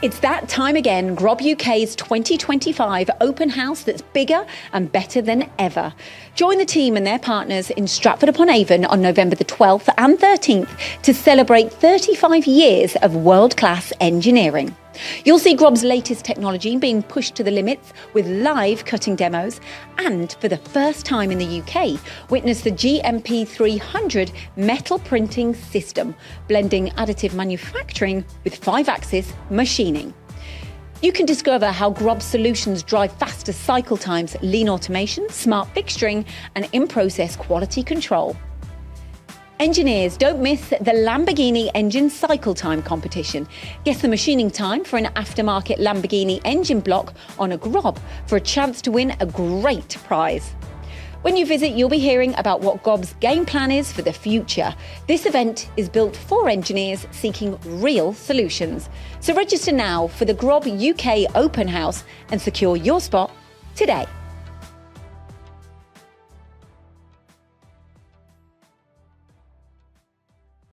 It's that time again, Grob UK's 2025 open house that's bigger and better than ever. Join the team and their partners in Stratford upon Avon on November the 12th and 13th to celebrate 35 years of world class engineering. You'll see Grob's latest technology being pushed to the limits with live cutting demos, and for the first time in the UK, witness the GMP 300 metal printing system, blending additive manufacturing with five axis machining. You can discover how Grob solutions drive faster cycle times, lean automation, smart fixturing, and in process quality control. Engineers, don't miss the Lamborghini Engine Cycle Time competition. Guess the machining time for an aftermarket Lamborghini engine block on a Grob for a chance to win a great prize. When you visit, you'll be hearing about what Grob's game plan is for the future. This event is built for engineers seeking real solutions. So register now for the Grob UK Open House and secure your spot today.